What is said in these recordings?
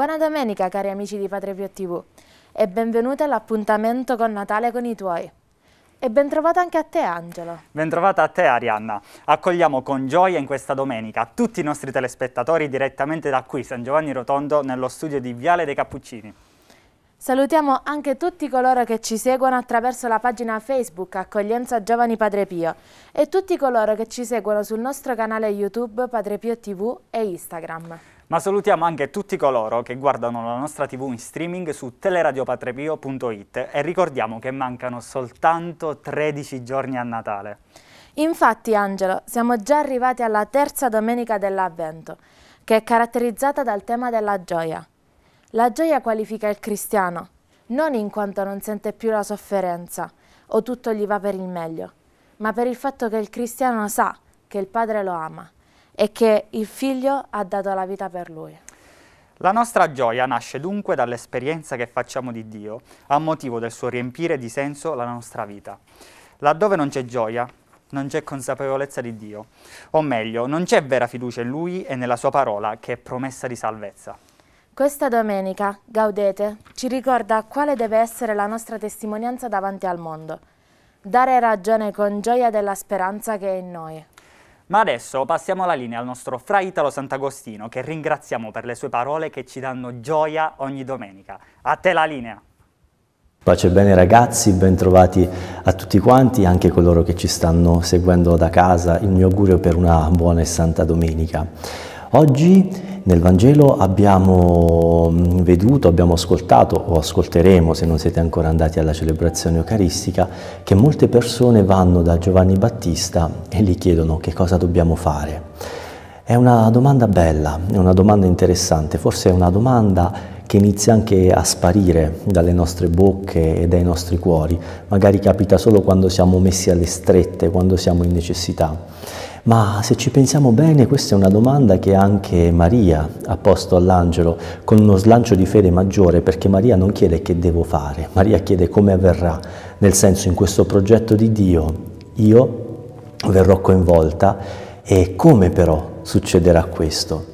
Buona domenica cari amici di Padre Pio TV e benvenuti all'appuntamento con Natale con i tuoi. E ben trovata anche a te Angelo. Bentrovata a te Arianna. Accogliamo con gioia in questa domenica tutti i nostri telespettatori direttamente da qui, San Giovanni Rotondo, nello studio di Viale dei Cappuccini. Salutiamo anche tutti coloro che ci seguono attraverso la pagina Facebook Accoglienza Giovani Padre Pio e tutti coloro che ci seguono sul nostro canale YouTube Padre Pio TV e Instagram. Ma salutiamo anche tutti coloro che guardano la nostra TV in streaming su teleradiopatrepio.it e ricordiamo che mancano soltanto 13 giorni a Natale. Infatti, Angelo, siamo già arrivati alla terza domenica dell'Avvento, che è caratterizzata dal tema della gioia. La gioia qualifica il cristiano, non in quanto non sente più la sofferenza o tutto gli va per il meglio, ma per il fatto che il cristiano sa che il Padre lo ama e che il figlio ha dato la vita per lui. La nostra gioia nasce dunque dall'esperienza che facciamo di Dio, a motivo del suo riempire di senso la nostra vita. Laddove non c'è gioia, non c'è consapevolezza di Dio, o meglio, non c'è vera fiducia in Lui e nella Sua parola, che è promessa di salvezza. Questa domenica, Gaudete, ci ricorda quale deve essere la nostra testimonianza davanti al mondo. Dare ragione con gioia della speranza che è in noi. Ma adesso passiamo la linea al nostro Fra Italo Sant'Agostino, che ringraziamo per le sue parole che ci danno gioia ogni domenica. A te la linea! Pace bene ragazzi, bentrovati a tutti quanti, anche coloro che ci stanno seguendo da casa, il mio augurio per una buona e santa domenica. Oggi nel Vangelo abbiamo mm, veduto, abbiamo ascoltato o ascolteremo, se non siete ancora andati alla celebrazione eucaristica, che molte persone vanno da Giovanni Battista e gli chiedono che cosa dobbiamo fare. È una domanda bella, è una domanda interessante, forse è una domanda che inizia anche a sparire dalle nostre bocche e dai nostri cuori, magari capita solo quando siamo messi alle strette, quando siamo in necessità. Ma se ci pensiamo bene, questa è una domanda che anche Maria ha posto all'angelo con uno slancio di fede maggiore, perché Maria non chiede che devo fare, Maria chiede come avverrà, nel senso in questo progetto di Dio io verrò coinvolta e come però succederà questo?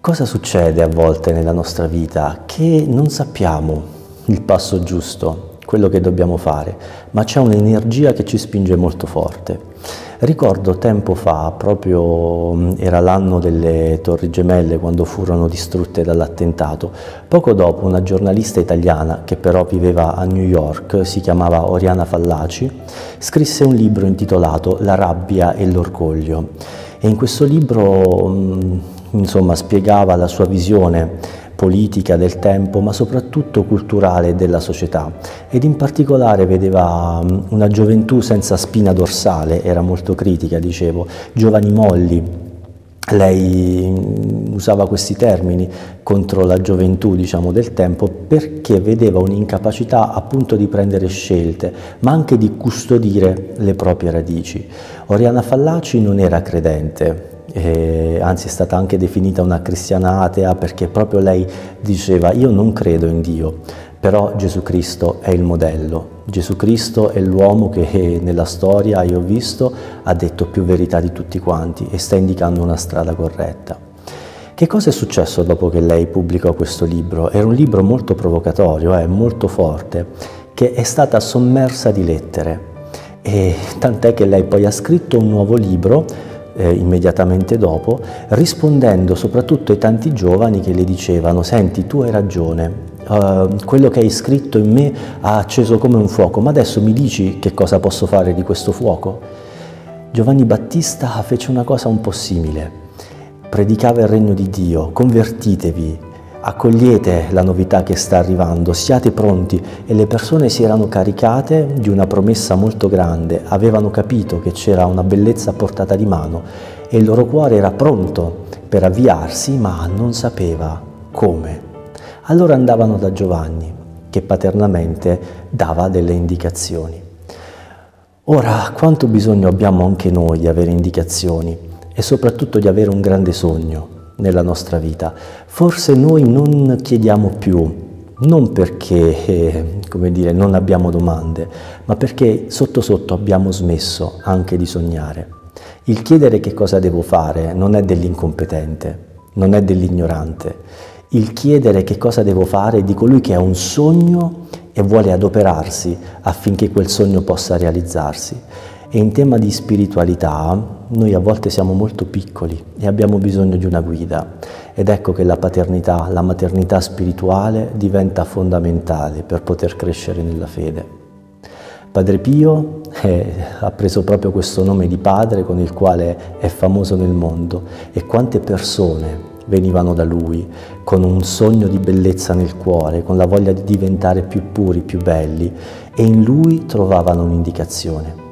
Cosa succede a volte nella nostra vita? Che non sappiamo il passo giusto, quello che dobbiamo fare, ma c'è un'energia che ci spinge molto forte. Ricordo tempo fa, proprio mm, era l'anno delle Torri Gemelle quando furono distrutte dall'attentato, poco dopo una giornalista italiana che però viveva a New York, si chiamava Oriana Fallaci, scrisse un libro intitolato La rabbia e l'orgoglio. E in questo libro mm, insomma, spiegava la sua visione politica del tempo, ma soprattutto culturale della società ed in particolare vedeva mm, una gioventù senza spina dorsale, era molto critica, dicevo, giovani molli, lei mm, usava questi termini contro la gioventù diciamo, del tempo perché vedeva un'incapacità appunto di prendere scelte, ma anche di custodire le proprie radici. Oriana Fallaci non era credente, eh, anzi è stata anche definita una cristiana atea perché proprio lei diceva io non credo in Dio, però Gesù Cristo è il modello. Gesù Cristo è l'uomo che nella storia io ho visto ha detto più verità di tutti quanti e sta indicando una strada corretta. Che cosa è successo dopo che lei pubblicò questo libro? Era un libro molto provocatorio, eh, molto forte, che è stata sommersa di lettere. E tant'è che lei poi ha scritto un nuovo libro eh, immediatamente dopo, rispondendo soprattutto ai tanti giovani che le dicevano senti tu hai ragione, Uh, quello che hai scritto in me ha acceso come un fuoco, ma adesso mi dici che cosa posso fare di questo fuoco? Giovanni Battista fece una cosa un po' simile, predicava il regno di Dio, convertitevi, accogliete la novità che sta arrivando, siate pronti e le persone si erano caricate di una promessa molto grande, avevano capito che c'era una bellezza a portata di mano e il loro cuore era pronto per avviarsi ma non sapeva come. Allora andavano da Giovanni che paternamente dava delle indicazioni. Ora, quanto bisogno abbiamo anche noi di avere indicazioni e soprattutto di avere un grande sogno, nella nostra vita. Forse noi non chiediamo più, non perché, eh, come dire, non abbiamo domande, ma perché sotto sotto abbiamo smesso anche di sognare. Il chiedere che cosa devo fare non è dell'incompetente, non è dell'ignorante. il chiedere che cosa devo fare di colui che ha un sogno e vuole adoperarsi affinché quel sogno possa realizzarsi. E in tema di spiritualità noi a volte siamo molto piccoli e abbiamo bisogno di una guida ed ecco che la paternità, la maternità spirituale diventa fondamentale per poter crescere nella fede. Padre Pio eh, ha preso proprio questo nome di padre con il quale è famoso nel mondo e quante persone venivano da lui con un sogno di bellezza nel cuore, con la voglia di diventare più puri, più belli e in lui trovavano un'indicazione.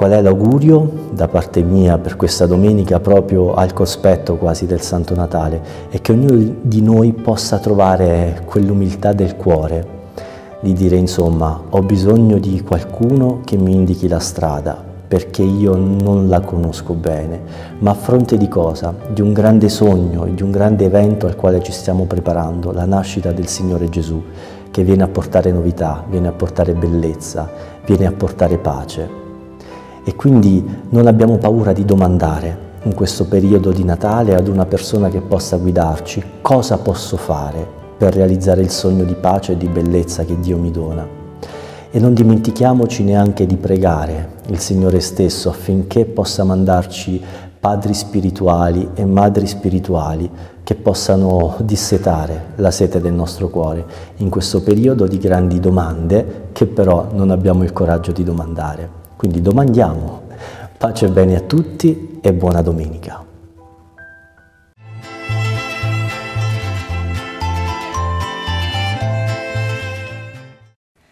Qual è l'augurio da parte mia per questa domenica proprio al cospetto quasi del Santo Natale? È che ognuno di noi possa trovare quell'umiltà del cuore di dire insomma ho bisogno di qualcuno che mi indichi la strada perché io non la conosco bene, ma a fronte di cosa? Di un grande sogno, di un grande evento al quale ci stiamo preparando, la nascita del Signore Gesù, che viene a portare novità, viene a portare bellezza, viene a portare pace. E quindi non abbiamo paura di domandare in questo periodo di Natale ad una persona che possa guidarci cosa posso fare per realizzare il sogno di pace e di bellezza che Dio mi dona. E non dimentichiamoci neanche di pregare il Signore stesso affinché possa mandarci padri spirituali e madri spirituali che possano dissetare la sete del nostro cuore in questo periodo di grandi domande che però non abbiamo il coraggio di domandare. Quindi domandiamo. Pace e bene a tutti e buona domenica.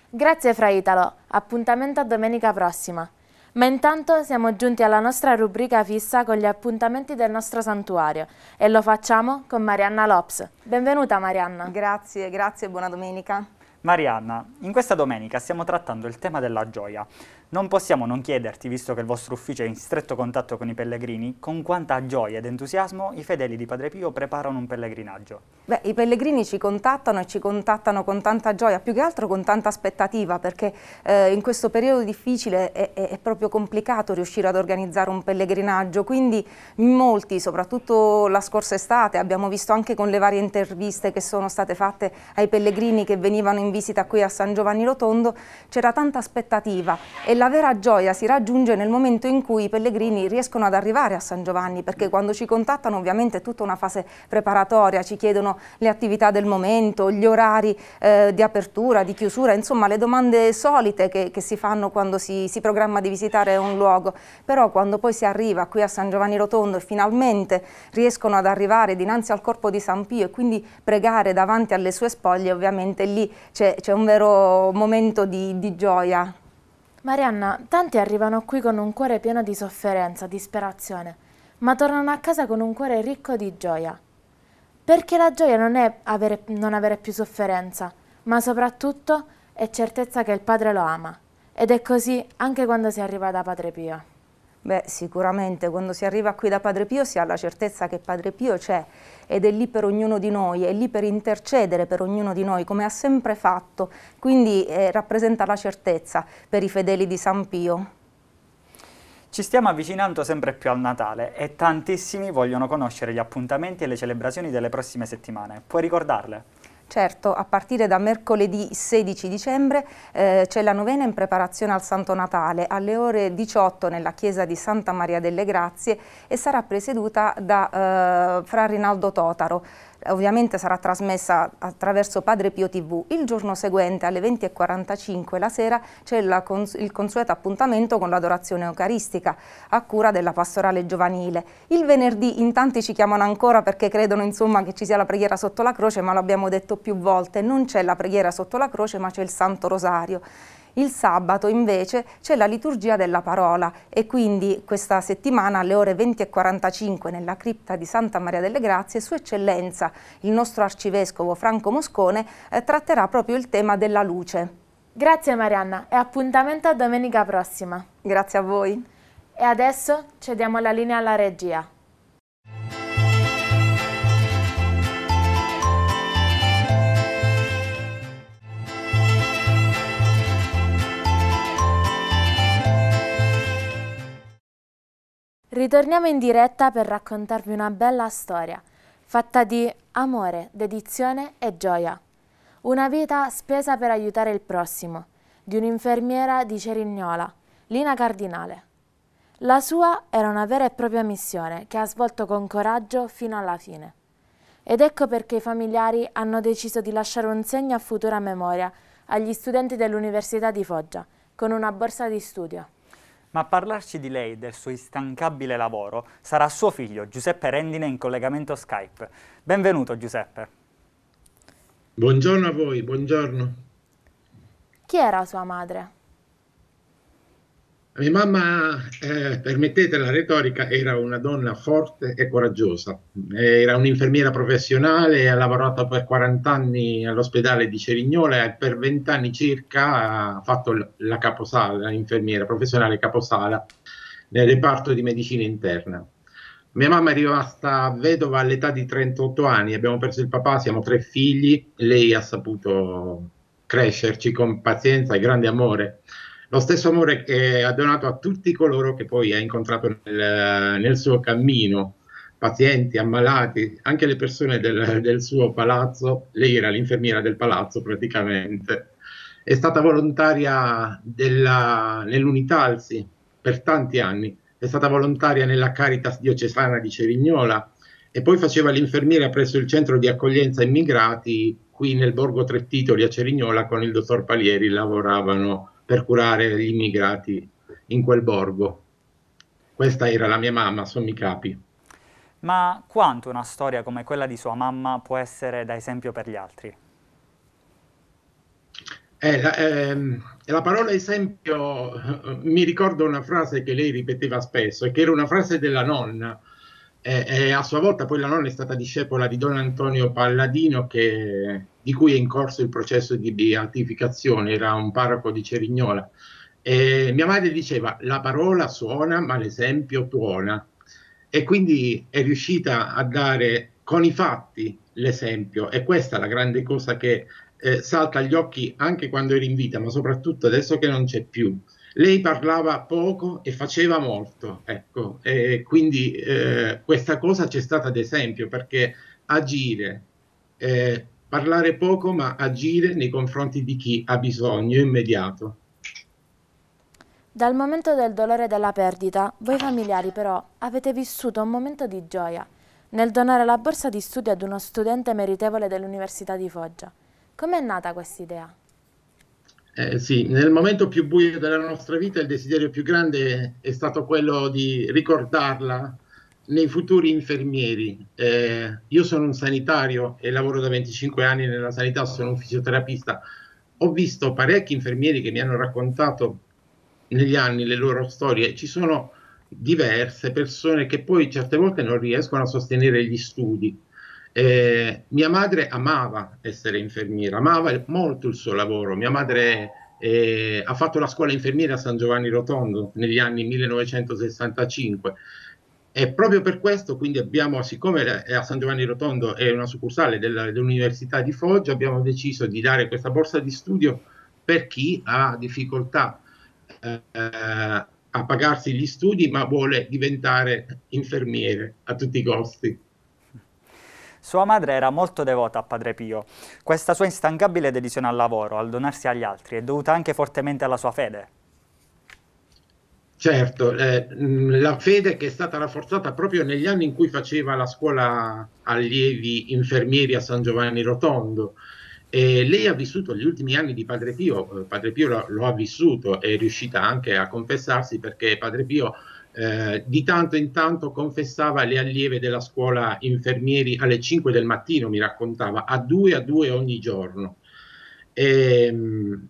Grazie Fra Italo, appuntamento a domenica prossima. Ma intanto siamo giunti alla nostra rubrica fissa con gli appuntamenti del nostro santuario e lo facciamo con Marianna Lops. Benvenuta Marianna. Grazie, grazie, buona domenica. Marianna, in questa domenica stiamo trattando il tema della gioia. Non possiamo non chiederti, visto che il vostro ufficio è in stretto contatto con i pellegrini, con quanta gioia ed entusiasmo i fedeli di Padre Pio preparano un pellegrinaggio. Beh, i pellegrini ci contattano e ci contattano con tanta gioia, più che altro con tanta aspettativa, perché eh, in questo periodo difficile è, è, è, proprio complicato riuscire ad organizzare un pellegrinaggio, quindi in molti, soprattutto la scorsa estate, abbiamo visto anche con le varie interviste che sono state fatte ai pellegrini che venivano in visita qui a San Giovanni Rotondo, c'era tanta aspettativa e la vera gioia si raggiunge nel momento in cui i pellegrini riescono ad arrivare a San Giovanni, perché quando ci contattano ovviamente è tutta una fase preparatoria, ci chiedono le attività del momento, gli orari eh, di apertura, di chiusura, insomma le domande solite che, che si fanno quando si, si programma di visitare un luogo, però quando poi si arriva qui a San Giovanni Rotondo e finalmente riescono ad arrivare dinanzi al corpo di San Pio e quindi pregare davanti alle sue spoglie, ovviamente lì c'è un vero momento di, di gioia. Marianna, tanti arrivano qui con un cuore pieno di sofferenza, disperazione, ma tornano a casa con un cuore ricco di gioia. Perché la gioia non è avere, non avere più sofferenza, ma soprattutto è certezza che il Padre lo ama. Ed è così anche quando si arriva da Padre Pio. Beh, sicuramente quando si arriva qui da Padre Pio si ha la certezza che Padre Pio c'è ed è lì per ognuno di noi, è lì per intercedere per ognuno di noi, come ha sempre fatto, quindi eh, rappresenta la certezza per i fedeli di San Pio. Ci stiamo avvicinando sempre più al Natale e tantissimi vogliono conoscere gli appuntamenti e le celebrazioni delle prossime settimane. Puoi ricordarle? Certo, a partire da mercoledì 16 dicembre eh, c'è la novena in preparazione al Santo Natale. Alle ore 18 nella chiesa di Santa Maria delle Grazie e sarà presieduta da eh, Fra Rinaldo Totaro ovviamente sarà trasmessa attraverso Padre Pio TV. Il giorno seguente alle 20.45 la sera c'è cons il consueto appuntamento con l'adorazione eucaristica a cura della pastorale giovanile. Il venerdì in tanti ci chiamano ancora perché credono insomma che ci sia la preghiera sotto la croce ma l'abbiamo detto più volte, non c'è la preghiera sotto la croce ma c'è il Santo Rosario. Il sabato invece c'è la liturgia della parola e quindi questa settimana alle ore 20.45 nella cripta di Santa Maria delle Grazie Sua Eccellenza, il nostro arcivescovo Franco Moscone, eh, tratterà proprio il tema della luce. Grazie Marianna e appuntamento a domenica prossima. Grazie a voi. E adesso cediamo la linea alla regia. Ritorniamo in diretta per raccontarvi una bella storia. fatta di amore, dedizione e gioia. Una vita spesa per aiutare il prossimo, di un'infermiera di Cerignola, Lina Cardinale. La sua era una vera e propria missione che ha svolto con coraggio fino alla fine. Ed ecco perché i familiari hanno deciso di lasciare un segno a futura memoria agli studenti dell'Università di Foggia, con una borsa di studio. Ma a parlarci di lei e del suo instancabile lavoro sarà suo figlio Giuseppe Rendine in collegamento Skype. Benvenuto Giuseppe. Buongiorno a voi, buongiorno. Chi era sua madre? Mia mamma, eh, permettete la retorica, era una donna forte e coraggiosa. Era un'infermiera professionale, ha lavorato per 40 anni all'ospedale di Cerignola e per 20 anni circa ha fatto la caposala, infermiera professionale caposala nel reparto di medicina interna. Mia mamma è rimasta vedova all'età di 38 anni, abbiamo perso il papà, siamo tre figli, lei ha saputo crescerci con pazienza e grande amore lo stesso amore che ha donato a tutti coloro che poi ha incontrato nel, nel suo cammino, pazienti, ammalati, anche le persone del, del suo palazzo, lei era l'infermiera del palazzo praticamente, è stata volontaria nell'Unitalsi per tanti anni, è stata volontaria nella Caritas diocesana di Cerignola e poi faceva l'infermiera presso il centro di accoglienza immigrati qui nel Borgo Tre Titoli a Cerignola con il dottor Palieri, lavoravano per curare gli immigrati in quel borgo. Questa era la mia mamma, sono i capi. Ma quanto una storia come quella di sua mamma può essere da esempio per gli altri? Eh, la, ehm, la, parola esempio mi ricordo una frase che lei ripeteva spesso e che era una frase della nonna. Eh, eh, a sua volta poi la nonna è stata discepola di Don Antonio Palladino che di cui è in corso il processo di beatificazione, era un parroco di Cerignola. E mia madre diceva la parola suona ma l'esempio tuona e quindi è riuscita a dare con i fatti l'esempio e questa è la grande cosa che eh, salta agli occhi anche quando eri in vita, ma soprattutto adesso che non c'è più. Lei parlava poco e faceva molto, ecco, e quindi eh, questa cosa c'è stata ad esempio perché agire, eh, parlare poco ma agire nei confronti di chi ha bisogno immediato. Dal momento del dolore della perdita, voi familiari però avete vissuto un momento di gioia nel donare la borsa di studio ad uno studente meritevole dell'Università di Foggia. Com'è nata questa idea? Eh, sì, nel momento più buio della nostra vita il desiderio più grande è stato quello di ricordarla nei futuri infermieri. Eh, io sono un sanitario e lavoro da 25 anni nella sanità, sono un fisioterapista. Ho visto parecchi infermieri che mi hanno raccontato negli anni le loro storie. Ci sono diverse persone che poi certe volte non riescono a sostenere gli studi. Eh, mia madre amava essere infermiera, amava molto il suo lavoro. Mia madre eh, ha fatto la scuola infermiera a San Giovanni Rotondo negli anni 1965 e proprio per questo, quindi abbiamo, siccome a San Giovanni Rotondo è una succursale della, dell'Università di Foggia, abbiamo deciso di dare questa borsa di studio per chi ha difficoltà eh, a pagarsi gli studi ma vuole diventare infermiere a tutti i costi. Sua madre era molto devota a Padre Pio. Questa sua instancabile dedizione al lavoro, al donarsi agli altri, è dovuta anche fortemente alla sua fede. Certo, eh, la fede che è stata rafforzata proprio negli anni in cui faceva la scuola allievi infermieri a San Giovanni Rotondo. E lei ha vissuto gli ultimi anni di Padre Pio, eh, Padre Pio lo, lo ha vissuto, è riuscita anche a confessarsi perché Padre Pio eh, di tanto in tanto confessava le allieve della scuola infermieri alle 5 del mattino, mi raccontava, a due a due ogni giorno. E, ehm,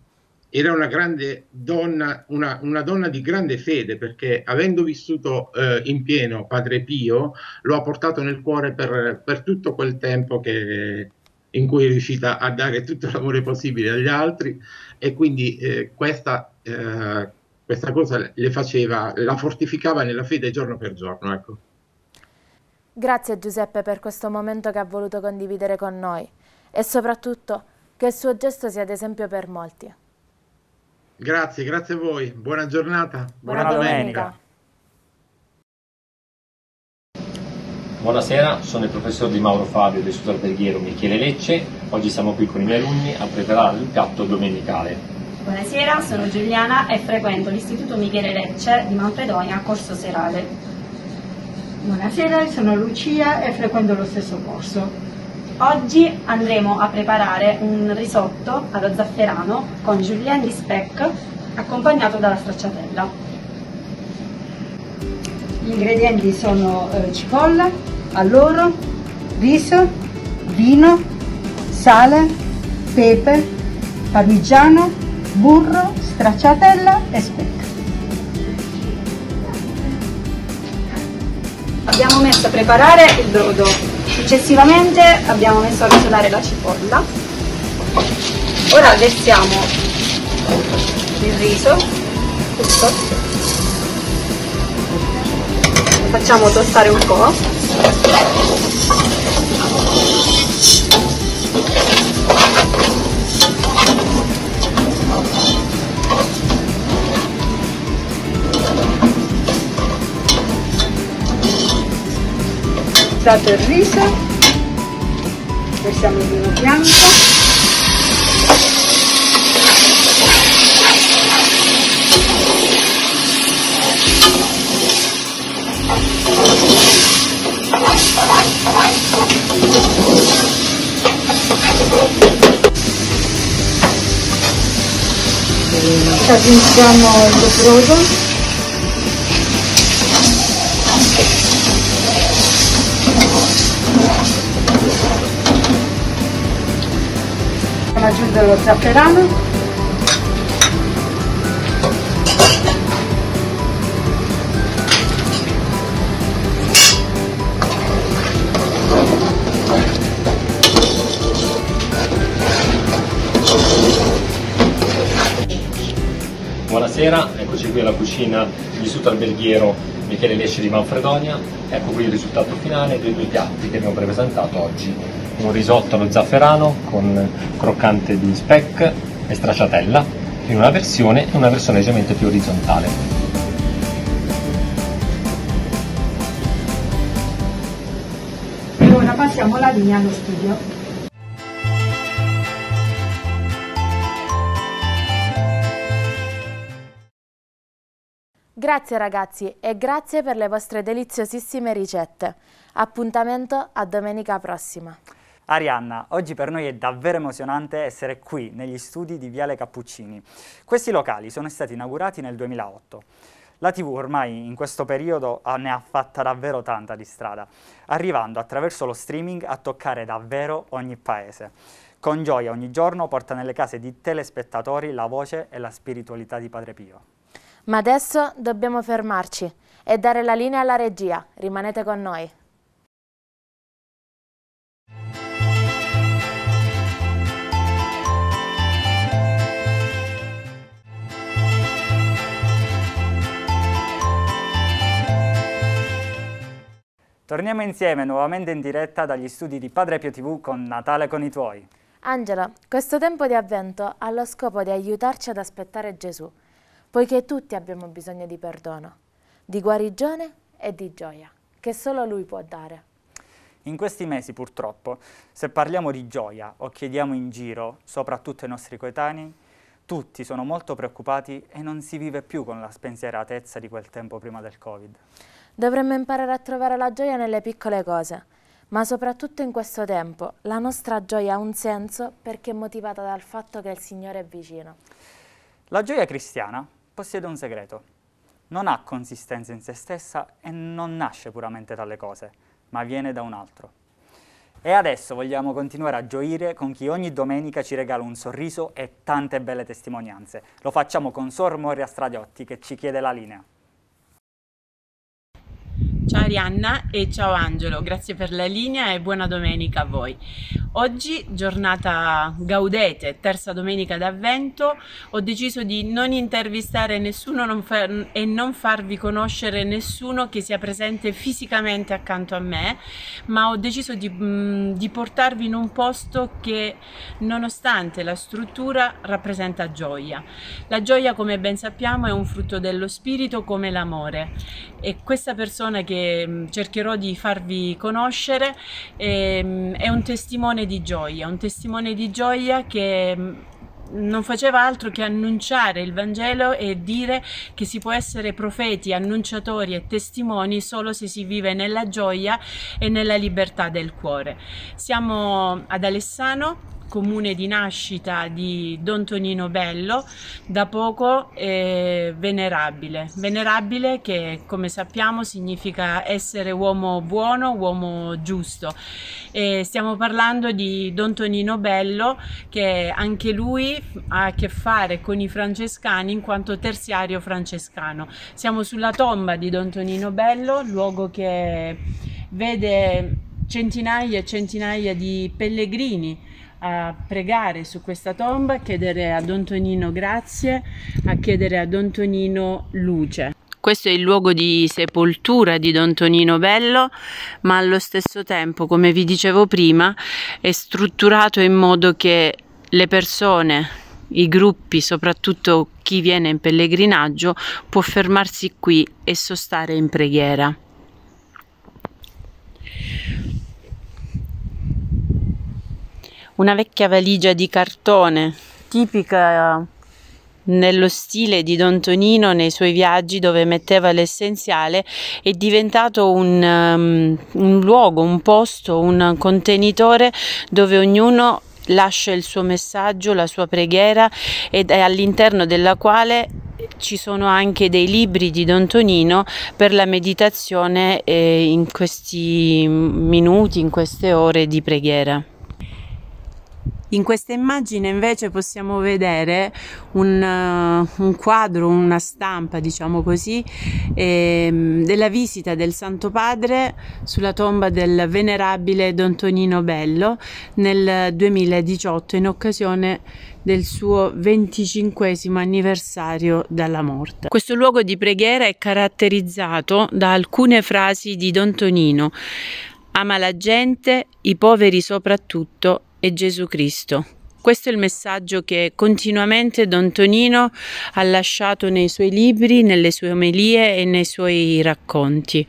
era una grande donna, una, una, donna di grande fede, perché avendo vissuto eh, in pieno Padre Pio, lo ha portato nel cuore per, per tutto quel tempo che, in cui è riuscita a dare tutto l'amore possibile agli altri e quindi eh, questa, eh, questa, cosa le faceva, la fortificava nella fede giorno per giorno. Ecco. Grazie Giuseppe per questo momento che ha voluto condividere con noi e soprattutto che il suo gesto sia ad esempio per molti. Grazie, grazie a voi. Buona giornata. Buona, Buona domenica. domenica. Buonasera, sono il professor Di Mauro Fabio dell'Istituto Alberghiero Michele Lecce. Oggi siamo qui con i miei alunni a preparare il piatto domenicale. Buonasera, sono Giuliana e frequento l'Istituto Michele Lecce di Manfredonia, corso serale. Buonasera, sono Lucia e frequento lo stesso corso. Oggi andremo a preparare un risotto allo zafferano con julienne di speck accompagnato dalla stracciatella. Gli ingredienti sono eh, cipolla, alloro, riso, vino, sale, pepe, parmigiano, burro, stracciatella e speck. Abbiamo messo a preparare il brodo, successivamente abbiamo messo a rosolare la cipolla. Ora versiamo il riso, tutto, facciamo tostare un po'. Dato il riso, versiamo il vino bianco. aggiungiamo il brodo aggiungere lo zafferano Buonasera, eccoci qui alla cucina dell'Istituto Alberghiero Michele Lesce di Manfredonia. Ecco qui il risultato finale dei due piatti che abbiamo presentato oggi. Un risotto allo zafferano con croccante di speck e stracciatella in una versione e una versione leggermente più orizzontale. E ora passiamo la linea allo studio. Grazie ragazzi e grazie per le vostre deliziosissime ricette. Appuntamento a domenica prossima. Arianna, oggi per noi è davvero emozionante essere qui negli studi di Viale Cappuccini. Questi locali sono stati inaugurati nel 2008. La TV ormai in questo periodo ne ha fatta davvero tanta di strada, arrivando attraverso lo streaming a toccare davvero ogni paese. Con gioia ogni giorno porta nelle case di telespettatori la voce e la spiritualità di Padre Pio. Ma adesso dobbiamo fermarci e dare la linea alla regia. Rimanete con noi. Torniamo insieme nuovamente in diretta dagli studi di Padre Pio TV con Natale con i tuoi. Angela, questo tempo di avvento ha lo scopo di aiutarci ad aspettare Gesù poiché tutti abbiamo bisogno di perdono, di guarigione e di gioia, che solo Lui può dare. In questi mesi, purtroppo, se parliamo di gioia o chiediamo in giro, soprattutto ai nostri coetanei, tutti sono molto preoccupati e non si vive più con la spensieratezza di quel tempo prima del Covid. Dovremmo imparare a trovare la gioia nelle piccole cose, ma soprattutto in questo tempo la nostra gioia ha un senso perché è motivata dal fatto che il Signore è vicino. La gioia cristiana possiede un segreto. Non ha consistenza in se stessa e non nasce puramente dalle cose, ma viene da un altro. E adesso vogliamo continuare a gioire con chi ogni domenica ci regala un sorriso e tante belle testimonianze. Lo facciamo con Sor Moria Stradiotti che ci chiede la linea. Ciao Arianna e ciao Angelo, grazie per la linea e buona domenica a voi. Oggi, giornata gaudete, terza domenica d'avvento, ho deciso di non intervistare nessuno non e non farvi conoscere nessuno che sia presente fisicamente accanto a me, ma ho deciso di, mm, di portarvi in un posto che, nonostante la struttura, rappresenta gioia. La gioia, come ben sappiamo, è un frutto dello spirito come l'amore e questa persona che mm, cercherò di farvi conoscere ehm, è un testimone di gioia, un testimone di gioia che mm, non faceva altro che annunciare il Vangelo e dire che si può essere profeti, annunciatori e testimoni solo se si vive nella gioia e nella libertà del cuore. Siamo ad Alessano comune di nascita di Don Tonino Bello, da poco è venerabile. Venerabile che come sappiamo significa essere uomo buono, uomo giusto. E stiamo parlando di Don Tonino Bello che anche lui ha a che fare con i francescani in quanto terziario francescano. Siamo sulla tomba di Don Tonino Bello, luogo che vede centinaia e centinaia di pellegrini a pregare su questa tomba, a chiedere a Don Tonino grazie, a chiedere a Don Tonino luce. Questo è il luogo di sepoltura di Don Tonino Bello, ma allo stesso tempo, come vi dicevo prima, è strutturato in modo che le persone, i gruppi, soprattutto chi viene in pellegrinaggio, può fermarsi qui e sostare in preghiera. Una vecchia valigia di cartone, tipica nello stile di Don Tonino nei suoi viaggi dove metteva l'essenziale, è diventato un, um, un luogo, un posto, un contenitore dove ognuno lascia il suo messaggio, la sua preghiera ed è all'interno della quale ci sono anche dei libri di Don Tonino per la meditazione eh, in questi minuti, in queste ore di preghiera. In questa immagine invece possiamo vedere un, uh, un quadro, una stampa, diciamo così, eh, della visita del Santo Padre sulla tomba del venerabile Don Tonino Bello nel 2018 in occasione del suo 25 anniversario dalla morte. Questo luogo di preghiera è caratterizzato da alcune frasi di Don Tonino. Ama la gente, i poveri soprattutto e Gesù Cristo. Questo è il messaggio che continuamente Don Tonino ha lasciato nei suoi libri, nelle sue omelie e nei suoi racconti.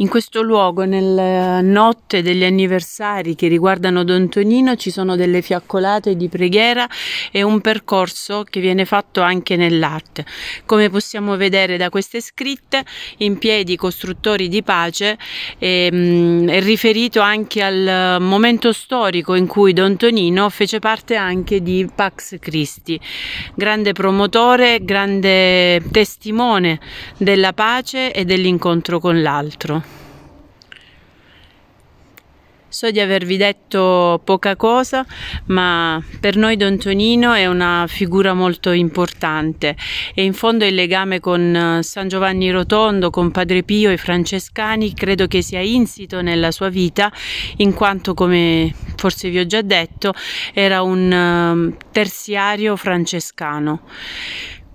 In questo luogo, nella notte degli anniversari che riguardano Don Tonino, ci sono delle fiaccolate di preghiera e un percorso che viene fatto anche nell'arte. Come possiamo vedere da queste scritte, in piedi costruttori di pace è, ehm, è riferito anche al momento storico in cui Don Tonino fece parte anche di Pax Christi, grande promotore, grande testimone della pace e dell'incontro con l'altro. So di avervi detto poca cosa, ma per noi Don Tonino è una figura molto importante e in fondo il legame con eh, San Giovanni Rotondo, con Padre Pio e francescani credo che sia insito nella sua vita, in quanto come forse vi ho già detto era un eh, terziario francescano.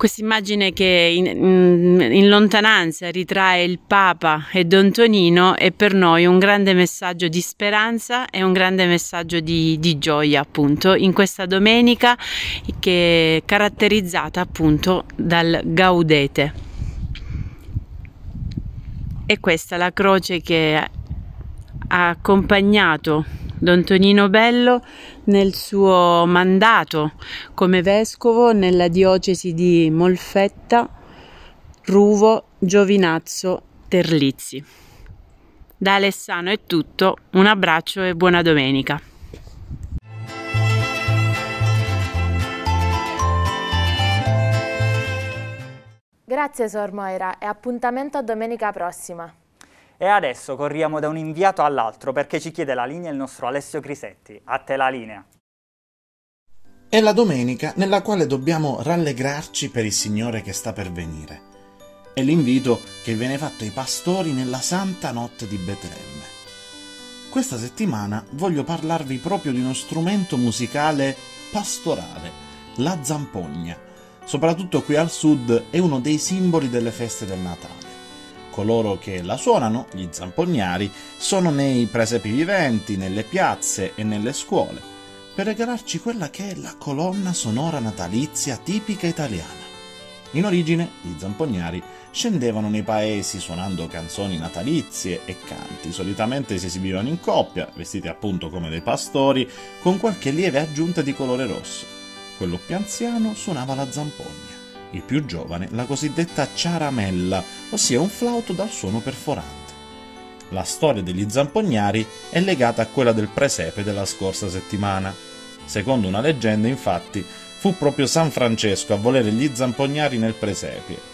Questa immagine che in, in, lontananza ritrae il Papa e Don Tonino è per noi un grande messaggio di speranza e un grande messaggio di, di gioia appunto in questa domenica che è caratterizzata appunto dal Gaudete. E questa è la croce che ha accompagnato Don Tonino Bello nel suo mandato come vescovo nella diocesi di Molfetta, Ruvo, Giovinazzo, Terlizzi. Da Alessano è tutto, un abbraccio e buona domenica. Grazie Sor Moira e appuntamento a domenica prossima. E adesso corriamo da un inviato all'altro perché ci chiede la linea il nostro Alessio Crisetti. A te la linea. È la domenica nella quale dobbiamo rallegrarci per il Signore che sta per venire. È l'invito che viene fatto ai pastori nella santa notte di Betlemme. Questa settimana voglio parlarvi proprio di uno strumento musicale pastorale, la zampogna. Soprattutto qui al sud è uno dei simboli delle feste del Natale coloro che la suonano, gli zampognari, sono nei presepi viventi, nelle piazze e nelle scuole, per regalarci quella che è la colonna sonora natalizia tipica italiana. In origine, gli zampognari scendevano nei paesi suonando canzoni natalizie e canti. Solitamente si esibivano in coppia, vestiti appunto come dei pastori, con qualche lieve aggiunta di colore rosso. Quello più anziano suonava la zampogna, il più giovane la cosiddetta ciaramella, ossia un flauto dal suono perforante. La storia degli zampognari è legata a quella del presepe della scorsa settimana. Secondo una leggenda, infatti, fu proprio San Francesco a volere gli zampognari nel presepe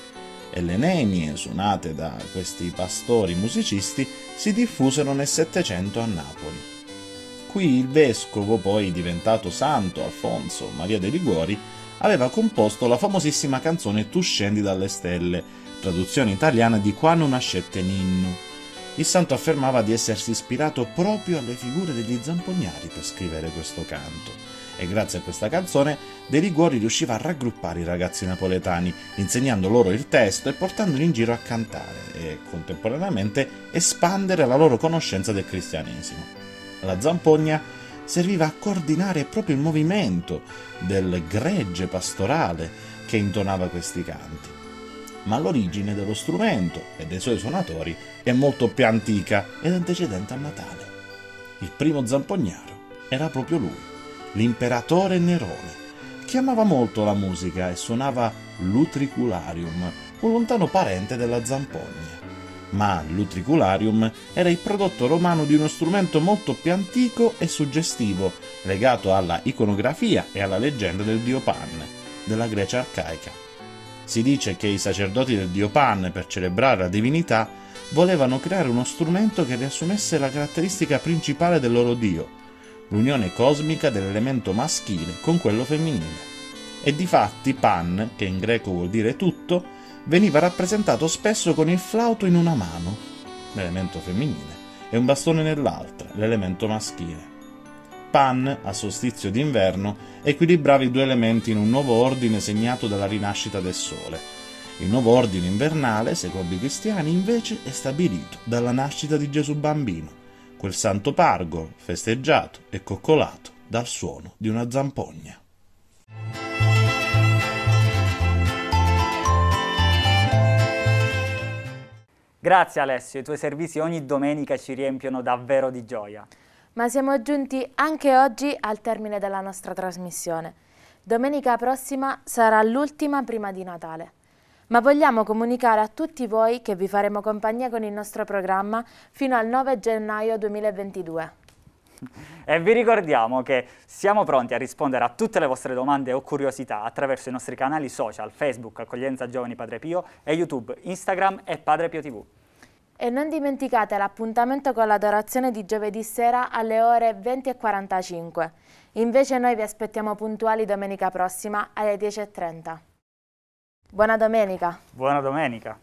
e le nenie suonate da questi pastori musicisti si diffusero nel Settecento a Napoli. Qui il vescovo, poi diventato santo Alfonso Maria de Liguori, aveva composto la famosissima canzone Tu scendi dalle stelle, traduzione italiana di Qua non nascette ninno. Il santo affermava di essersi ispirato proprio alle figure degli zampognari per scrivere questo canto e grazie a questa canzone De Liguori riusciva a raggruppare i ragazzi napoletani, insegnando loro il testo e portandoli in giro a cantare e contemporaneamente espandere la loro conoscenza del cristianesimo. La zampogna serviva a coordinare proprio il movimento del gregge pastorale che intonava questi canti. Ma l'origine dello strumento e dei suoi suonatori è molto più antica ed antecedente al Natale. Il primo zampognaro era proprio lui l'imperatore Nerone, che amava molto la musica e suonava l'utricularium, un lontano parente della zampogna. Ma l'utricularium era il prodotto romano di uno strumento molto più antico e suggestivo, legato alla iconografia e alla leggenda del dio Pan, della Grecia arcaica. Si dice che i sacerdoti del dio Pan, per celebrare la divinità, volevano creare uno strumento che riassumesse la caratteristica principale del loro dio, l'unione cosmica dell'elemento maschile con quello femminile. E difatti Pan, che in greco vuol dire tutto, veniva rappresentato spesso con il flauto in una mano, l'elemento femminile, e un bastone nell'altra, l'elemento maschile. Pan, a solstizio d'inverno, equilibrava i due elementi in un nuovo ordine segnato dalla rinascita del Sole. Il nuovo ordine invernale, secondo i cristiani, invece è stabilito dalla nascita di Gesù bambino quel santo pargo festeggiato e coccolato dal suono di una zampogna. Grazie Alessio, i tuoi servizi ogni domenica ci riempiono davvero di gioia. Ma siamo giunti anche oggi al termine della nostra trasmissione. Domenica prossima sarà l'ultima prima di Natale ma vogliamo comunicare a tutti voi che vi faremo compagnia con il nostro programma fino al 9 gennaio 2022. E vi ricordiamo che siamo pronti a rispondere a tutte le vostre domande o curiosità attraverso i nostri canali social Facebook Accoglienza Giovani Padre Pio e YouTube, Instagram e Padre Pio TV. E non dimenticate l'appuntamento con l'adorazione di giovedì sera alle ore 20.45. Invece noi vi aspettiamo puntuali domenica prossima alle 10.30. Buona domenica. Buona domenica.